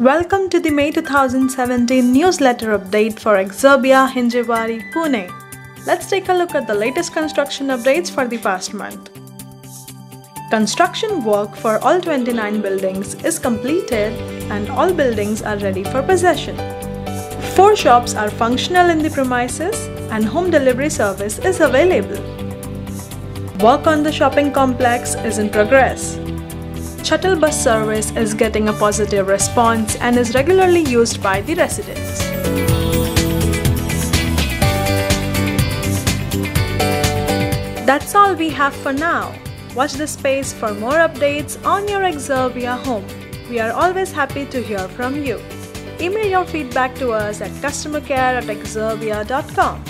Welcome to the May 2017 newsletter update for Xrbia Hinjewadi, Pune. Let's take a look at the latest construction updates for the past month. Construction work for all 29 buildings is completed and all buildings are ready for possession. Four shops are functional in the premises and home delivery service is available. Work on the shopping complex is in progress. Shuttle bus service is getting a positive response and is regularly used by the residents. That's all we have for now. Watch the space for more updates on your Xrbia home. We are always happy to hear from you. Email your feedback to us at customercare at xrbia.com.